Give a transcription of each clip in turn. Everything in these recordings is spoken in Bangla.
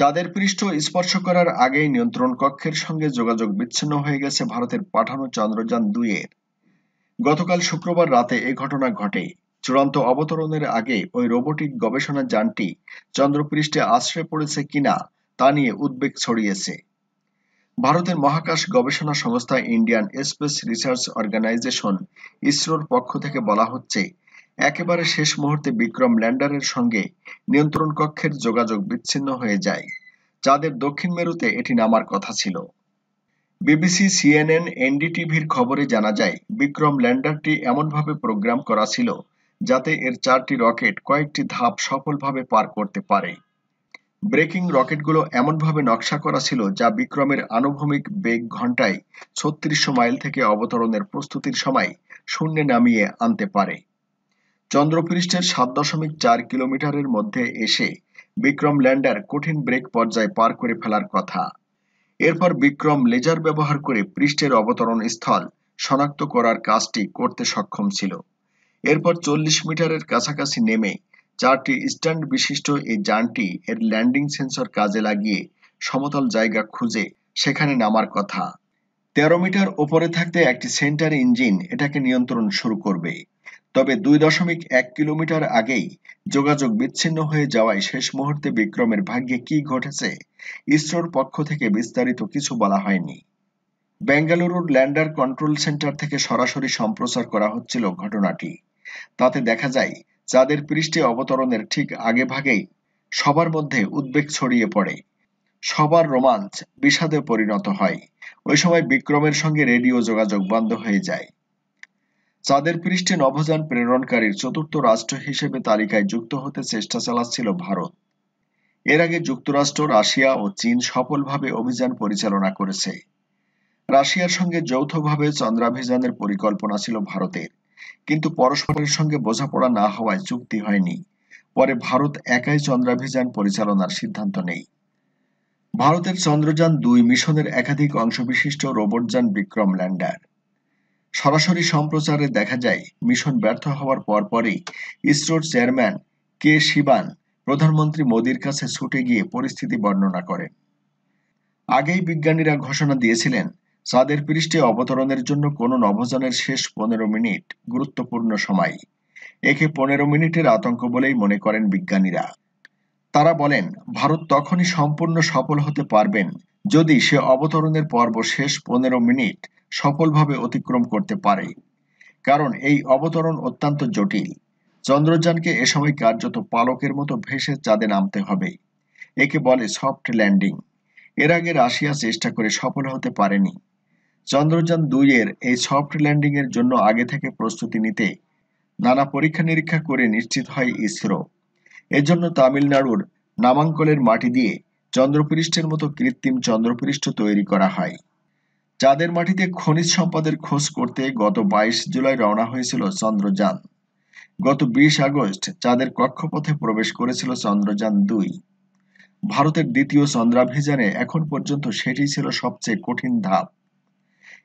চাঁদের পৃষ্ঠ স্পর্শ করার আগেই নিয়ন্ত্রণ কক্ষের সঙ্গে যোগাযোগ বিচ্ছিন্ন হয়ে গেছে ভারতের পাঠানো চন্দ্রযান দুইয়ের গতকাল শুক্রবার রাতে এ ঘটনা ঘটে। চূড়ান্ত অবতরণের আগে ওই রোবোটিক গবেষণা যানটি চন্দ্রপৃষ্ঠে আশ্রয় পড়েছে কিনা তা নিয়ে উদ্বেগ ছড়িয়েছে। ভারতের মহাকাশ গবেষণা সংস্থা ইন্ডিয়ান স্পেস রিসার্চ অর্গানাইজেশন ইসরোর পক্ষ থেকে বলা হচ্ছে একেবারে শেষ মুহূর্তে বিক্রম ল্যান্ডারের সঙ্গে নিয়ন্ত্রণ কক্ষের যোগাযোগ বিচ্ছিন্ন হয়ে যায়, যাদের দক্ষিণ মেরুতে এটি নামার কথা ছিল। বিবিসি, সিএনএন, এনডিটিভির খবরে জানা যায়, বিক্রম ল্যান্ডারটি এমনভাবে প্রোগ্রাম করা ছিল যাতে এর চারটি রকেট কয়েকটি ধাপ সফলভাবে পার করতে পারে। ব্রেকিং রকেটগুলো এমনভাবে নকশা করা ছিল যা বিক্রমের আনুভূমিক বেগ ঘন্টায় ছত্রিশশো মাইল থেকে অবতরণের প্রস্তুতির সময় শূন্যে নামিয়ে আনতে পারে। চন্দ্রপৃষ্ঠের সাত দশমিক চার কিলোমিটারের মধ্যে এসে বিক্রম ল্যান্ডার কঠিন ব্রেক পর্যায়ে পার করে ফেলার কথা। এরপর বিক্রম লেজার ব্যবহার করে পৃষ্ঠের অবতরণ স্থল শনাক্ত করার কাজটি করতে সক্ষম ছিল। এরপর চল্লিশ মিটারের কাছাকাছি নেমে চারটি স্ট্যান্ড বিশিষ্ট এই যানটি এর ল্যান্ডিং সেন্সর কাজে লাগিয়ে সমতল জায়গা খুঁজে সেখানে নামার কথা। তেরো মিটার ওপরে থাকতে একটি সেন্টার ইঞ্জিন এটাকে নিয়ন্ত্রণ শুরু করবে। তবে দুই দশমিক এক কিলোমিটার আগেই যোগাযোগ বিচ্ছিন্ন হয়ে যাওয়ায় শেষ মুহূর্তে বিক্রমের ভাগ্যে কি ঘটেছে, ইসরোর পক্ষ থেকে বিস্তারিত কিছু বলা হয়নি। বেঙ্গালুরুর ল্যান্ডার কন্ট্রোল সেন্টার থেকে সরাসরি সম্প্রচার করা হচ্ছিল ঘটনাটি। তাতে দেখা যায়, চাঁদের পৃষ্ঠে অবতরণের ঠিক আগে ভাগেই সবার মধ্যে উদ্বেগ ছড়িয়ে পড়ে। সবার রোমাঞ্চ বিষাদে পরিণত হয়। ওই সময় বিক্রমের সঙ্গে রেডিও যোগাযোগ বন্ধ হয়ে যায়। চাঁদের পৃষ্ঠে নভোযান প্রেরণকারীর চতুর্থ রাষ্ট্র হিসেবে তালিকায় যুক্ত হতে চেষ্টা চালাচ্ছিল ভারত। এর আগে যুক্তরাষ্ট্র, রাশিয়া ও চীন সফলভাবে অভিযান পরিচালনা করেছে। রাশিয়ার সঙ্গে যৌথভাবে চন্দ্রাভিযানের পরিকল্পনা ছিল ভারতের। কিন্তু পরস্পরের সঙ্গে বোঝাপড়া না হওয়ায় চুক্তি হয়নি। পরে ভারত একাই চন্দ্রাভিযান পরিচালনার সিদ্ধান্ত নেই। ভারতের চন্দ্রযান দুই মিশনের একাধিক অংশবিশিষ্ট রোবটযান বিক্রম ল্যান্ডার। সরাসরি সম্প্রচারে দেখা যায়, মিশন ব্যর্থ হওয়ার পরপরই ইসরোর চেয়ারম্যান কে শিবান প্রধানমন্ত্রী মোদীর কাছে ছুটে গিয়ে পরিস্থিতি বর্ণনা করেন আগেই বিজ্ঞানীরা ঘোষণা দিয়েছিলেন, চাঁদের পৃষ্ঠে অবতরণের জন্য কোনো নভোযানের শেষ পনেরো মিনিট গুরুত্বপূর্ণ সময়। একে পনেরো মিনিটের আতঙ্ক বলেই মনে করেন বিজ্ঞানীরা। তারা বলেন, ভারত তখনই সম্পূর্ণ সফল হতে পারবেন যদি সে অবতরণের পর্ব শেষ পনেরো মিনিট সফলভাবে অতিক্রম করতে পারে। কারণ এই অবতরণ অত্যন্ত জটিল। চন্দ্রযানকে এ সময় কার্যত পালকের মতো ভেসে চাঁদে নামতে হবে। একে বলে সফট ল্যান্ডিং। এর আগে রাশিয়া চেষ্টা করে সফল হতে পারেনি। চন্দ্রযান দুইয়ের এই সফট ল্যান্ডিং এর জন্য আগে থেকে প্রস্তুতি নিতে নানা পরীক্ষা নিরীক্ষা করে নিশ্চিত হয় ইসরো। এজন্য তামিলনাড়ুর নামাঙ্কলের মাটি দিয়ে চন্দ্রপৃষ্ঠের মতো কৃত্রিম চন্দ্রপৃষ্ঠ তৈরি করা হয়। চাঁদের মাটিতে খনিজ সম্পদের খোঁজ করতে গত বাইশ জুলাই রওনা হয়েছিল চন্দ্রযান। গত বিশ আগস্ট চাঁদের কক্ষপথে প্রবেশ করেছিল চন্দ্রযান দুই। ভারতের দ্বিতীয় চন্দ্রাভিযানে এখন পর্যন্ত সেটি ছিল সবচেয়ে কঠিন ধাপ।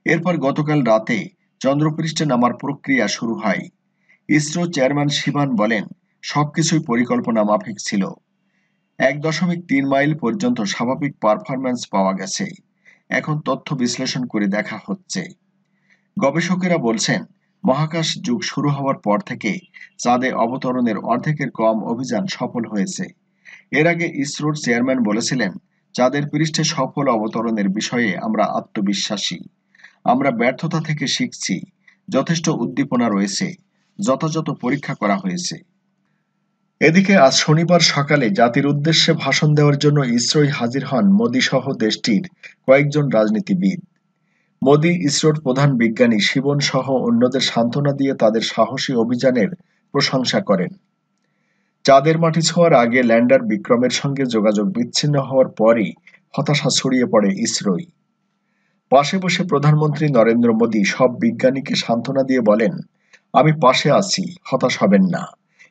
এরপর গতকাল রাতে চন্দ্রপৃষ্ঠে নামার প্রক্রিয়া শুরু হয়। ইসরো চেয়ারম্যান শিবান বলেন, সবকিছুই পরিকল্পনা মাফিক ছিল। এক দশমিক তিন মাইল পর্যন্ত স্বাভাবিক পারফরম্যান্স পাওয়া গেছে। এখন তথ্য বিশ্লেষণ করে দেখা হচ্ছে। গবেষকেরা বলছেন, মহাকাশ যুগ শুরু হওয়ার পর থেকে চাঁদে অবতরণের অর্ধেকের কম অভিযান সফল হয়েছে। এর আগে ইসরোর চেয়ারম্যান বলেছিলেন, চাঁদের পৃষ্ঠে সফল অবতরণের বিষয়ে আমরা আত্মবিশ্বাসী। আমরা ব্যর্থতা থেকে শিখছি, যথেষ্ট উদ্দীপনা রয়েছে, যথাযথ পরীক্ষা করা হয়েছে। এদিকে আজ শনিবার সকালে জাতির উদ্দেশ্যে ভাষণ দেওয়ার জন্য ইসরোয় হাজির হন মোদী সহ দেশটির কয়েকজন রাজনীতিবিদ। মোদী ইসরোর প্রধান বিজ্ঞানী শিবন সহ অন্যদের সান্ত্বনা দিয়ে তাদের সাহসী অভিযানের প্রশংসা করেন। চাঁদের মাটি ছোঁয়ার আগে ল্যান্ডার বিক্রমের সঙ্গে যোগাযোগ বিচ্ছিন্ন হওয়ার পরই হতাশা ছড়িয়ে পড়ে ইসরোয়। পাশে বসে প্রধানমন্ত্রী নরেন্দ্র মোদী সব বিজ্ঞানীকে সান্ত্বনা দিয়ে বলেন, আমি পাশে আছি, হতাশ হবেন না।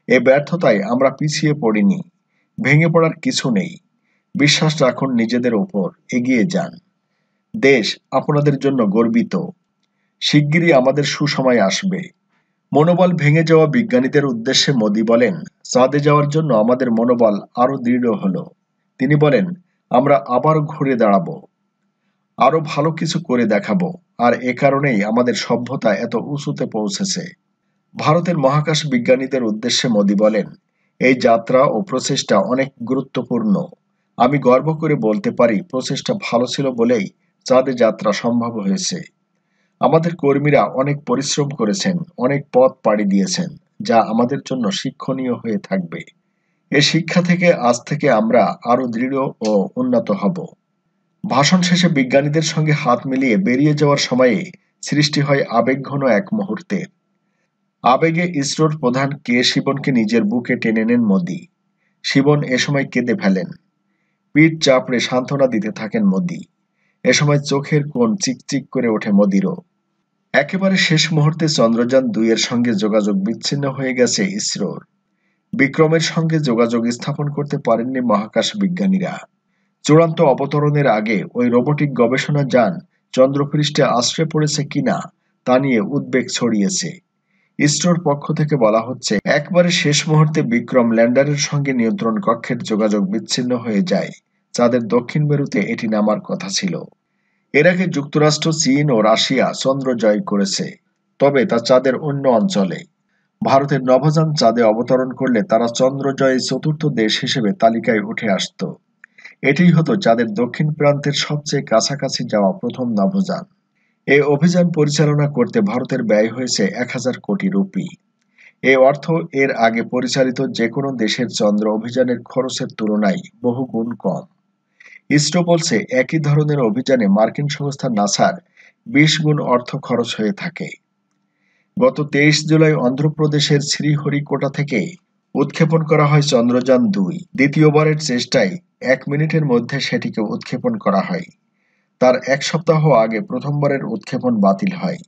এ ব্যর্থতায় আমরা পিছিয়ে পড়িনি, ভেঙে পড়ার কিছু নেই। বিশ্বাস রাখুন নিজেদের ওপর, এগিয়ে যান। দেশ আপনাদের জন্য গর্বিত। শিগগিরই আমাদের সুসময় আসবে। মনোবল ভেঙে যাওয়া বিজ্ঞানীদের উদ্দেশ্যে মোদি বলেন, চাঁদে যাওয়ার জন্য আমাদের মনোবল আরও দৃঢ় হলো। তিনি বলেন, আমরা আবার ঘুরে দাঁড়াবো। আরও ভালো কিছু করে দেখাবো। আর এ কারণেই আমাদের সভ্যতা এত উঁচুতে পৌঁছেছে। ভারতের মহাকাশ বিজ্ঞানীদের উদ্দেশ্যে মোদী বলেন, এই যাত্রা ও প্রচেষ্টা অনেক গুরুত্বপূর্ণ। আমি গর্ব করে বলতে পারি, প্রচেষ্টা ভালো ছিল বলেই চাঁদে যাত্রা সম্ভব হয়েছে। আমাদের কর্মীরা অনেক পরিশ্রম করেছেন, অনেক পথ পাড়ি দিয়েছেন, যা আমাদের জন্য শিক্ষণীয় হয়ে থাকবে। এ শিক্ষা থেকে আজ থেকে আমরা আরও দৃঢ় ও উন্নত হব। ভাষণ শেষে বিজ্ঞানীদের সঙ্গে হাত মিলিয়ে বেরিয়ে যাওয়ার সময়ে সৃষ্টি হয় আবেগঘন এক মুহূর্তের আবেগে ইসরোর প্রধান কে শিবনকে নিজের বুকে টেনে নেন মোদী। শিবন এ সময় কেঁদে ফেলেন। পিঠ চাপড়ে সান্ত্বনা দিতে থাকেন মোদী। এ সময় চোখের কোণ চিকচিক করে ওঠে মোদিরও। একেবারে শেষ মুহূর্তে চন্দ্রযান দুইয়ের সঙ্গে যোগাযোগ বিচ্ছিন্ন হয়ে গেছে ইসরোর। বিক্রমের সঙ্গে যোগাযোগ স্থাপন করতে পারেননি মহাকাশ বিজ্ঞানীরা। চূড়ান্ত অবতরণের আগে ওই রোবোটিক গবেষণা যান চন্দ্রপৃষ্ঠে আশ্রয় পড়েছে কিনা তা নিয়ে উদ্বেগ ছড়িয়েছে। ইসরোর পক্ষ থেকে বলা হচ্ছে, একবারে শেষ মুহূর্তে বিক্রম ল্যান্ডারের সঙ্গে নিয়ন্ত্রণ কক্ষের যোগাযোগ বিচ্ছিন্ন হয়ে যায়। চাঁদের দক্ষিণ মেরুতে এটি নামার কথা ছিল। এর আগে যুক্তরাষ্ট্র, চীন ও রাশিয়া চন্দ্র জয় করেছে, তবে তা চাঁদের অন্য অঞ্চলে। ভারতের নভোযান চাঁদে অবতরণ করলে তারা চন্দ্র জয়ে চতুর্থ দেশ হিসেবে তালিকায় উঠে আসত। এটিই হতো চাঁদের দক্ষিণ প্রান্তের সবচেয়ে কাছাকাছি যাওয়া প্রথম নভোযান। এই অভিযান পরিচালনা করতে ভারতের ব্যয় হয়েছে এক হাজার কোটি রুপি। এ অর্থ এর আগে পরিচালিত যে কোনো দেশের চন্দ্র অভিযানের খরচের তুলনায় বহু গুণ কম। ইসরো বলছে একই ধরনের অভিযানে মার্কিন সংস্থা নাসার বিশ গুণ অর্থ খরচ হয়ে থাকে। গত তেইশ জুলাই অন্ধ্রপ্রদেশের শ্রীহরিকোটা থেকে উৎক্ষেপণ করা হয় চন্দ্রযান দুই। দ্বিতীয়বারের চেষ্টায় এক মিনিটের মধ্যে সেটিকে উৎক্ষেপণ করা হয়। তার এক সপ্তাহ আগে প্রথমবারের উৎক্ষেপণ বাতিল হয়।